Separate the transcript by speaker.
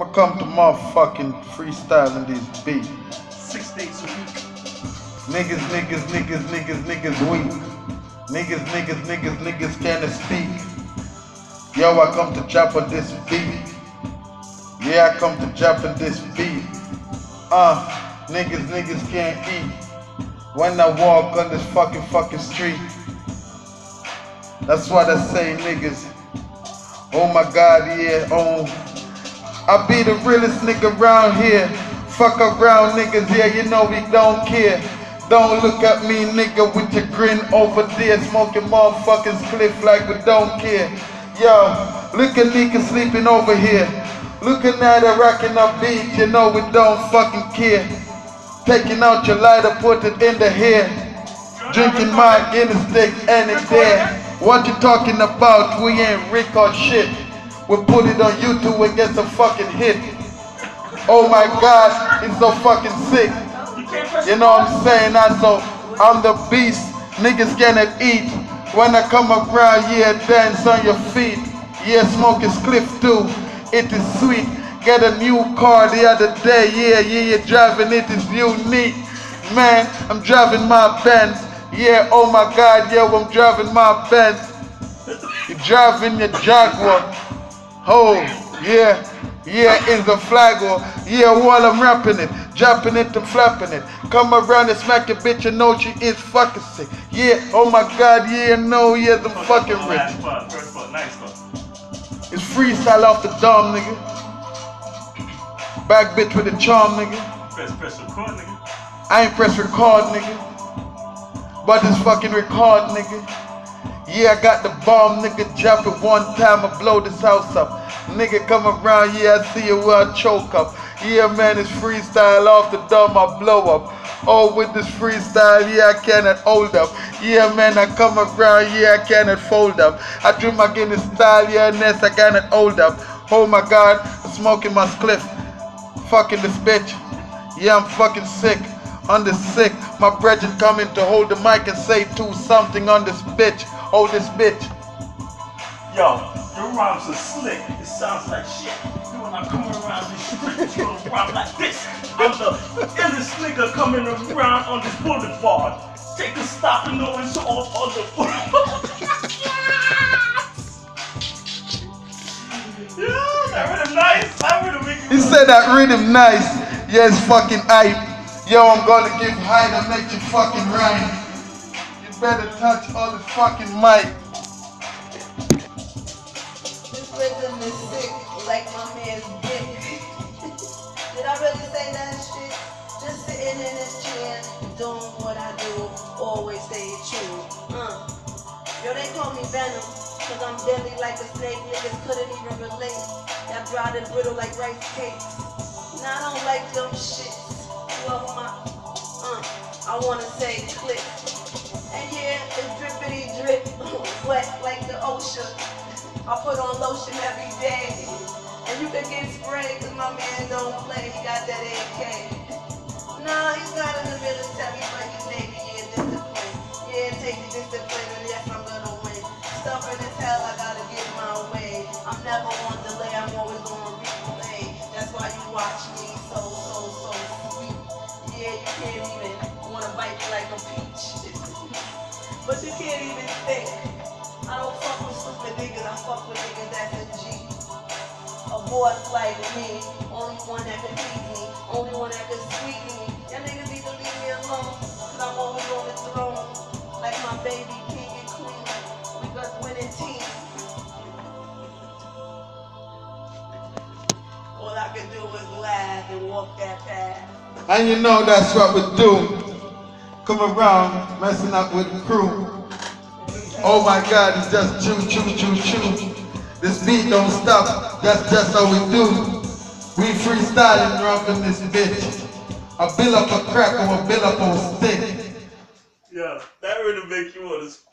Speaker 1: I'ma come to motherfucking freestyling this beat.
Speaker 2: Six days a week.
Speaker 1: Niggas, niggas, niggas, niggas, niggas weak. Niggas, niggas, niggas, niggas can't speak. Yo, I come to chop on this beat. Yeah, I come to chop on this beat. Uh, niggas, niggas can't eat. When I walk on this fucking fucking street. That's what I say, niggas. Oh my god, yeah, oh. I be the realest nigga around here. Fuck around niggas, yeah, you know we don't care. Don't look at me, nigga, with your grin over there, smoking motherfucking spliff like we don't care. Yo, look at niggas sleeping over here. Looking at her rocking up beat, you know we don't fucking care. Taking out your lighter, put it in the hair. Drinking my Guinness stick and it there. What you talking about? We ain't Rick or shit. We put it on YouTube and get some fucking hit. Oh my god, it's so fucking sick. You know what I'm saying? I so I'm the beast. Niggas cannot eat. When I come around, yeah, dance on your feet. Yeah, smoke is cliff too. It is sweet. Get a new car the other day. Yeah, yeah, you're driving it is unique. Man, I'm driving my Benz. Yeah, oh my god, yo, I'm driving my Benz. You're driving your Jaguar. Oh, yeah, yeah, in the flagger. Yeah, while I'm rapping it, dropping it and flapping it. Come around and smack your bitch and know she is fucking sick. Yeah, oh my god, yeah, no, yeah, I'm fucking rich.
Speaker 2: First nice.
Speaker 1: It's freestyle off the dome, nigga. Back bitch with the charm, nigga.
Speaker 2: Press, press record, nigga.
Speaker 1: I ain't press record, nigga. But it's fucking record, nigga. Yeah, I got the bomb, nigga. Drop it one time, I blow this house up. Nigga, come around, yeah, I see you where I choke up. Yeah, man, it's freestyle off the dome, I blow up. Oh, with this freestyle, yeah, I cannot hold up. Yeah, man, I come around, yeah, I cannot fold up. I drink my Guinness style, yeah, Ness, I cannot hold up. Oh my god, I'm smoking my spliff. Fucking this bitch. Yeah, I'm fucking sick. On this sick, my brethren coming to hold the mic and say to something on this bitch. Hold this bitch.
Speaker 2: Yo, your rhymes are slick. It sounds like shit. You when I come around this street, it's gonna rhyme like this. I'm the illest nigga coming around on this boulevard. Take a stop and know it's all on the boulevard. yeah, that rhythm nice. That rhythm make
Speaker 1: He said that rhythm nice. Yeah, it's fucking hype. Yo, I'm gonna give high to make you fucking rhyme. Better touch all the fucking mic.
Speaker 3: This rhythm is sick, like my man's dick. Did I really say that shit? Just sitting in this chair, doing what I do, always stay true. Uh. Yo, they call me Venom, cause I'm deadly like a snake. Niggas couldn't even relate. That dry and brittle like rice cakes. Nah, I don't like them shit. My, uh, I wanna say click. Wet like the ocean. I put on lotion every day. And you can get sprayed cause my man don't play. He got that AK. Nah, he's not in the military, but he's Navy, yeah, discipline. Yeah, take the discipline and yes, I'm gonna win. Stubborn as hell, I gotta get my way. I'm never on delay, I'm always on replay. That's why you watch me so, so, so sweet. Yeah, you can't even wanna bite me like a peach. but you can't even think. I don't fuck with stupid niggas, I fuck with niggas that's a G. A boss like me, only one that can feed me, only one that can sweet me. Y'all niggas need to leave me alone, cause I'm always on the throne. Like my baby king and queen, we got winning team. All I can do is laugh and walk that path.
Speaker 1: And you know that's what we do. Come around messing up with the crew. Oh my god, it's just chew, chew, chew, chew. This beat don't stop, that's just how we do. We freestyling rapping this bitch. I build up a crack or I build up a stick.
Speaker 2: Yeah, that rhythm make you spit some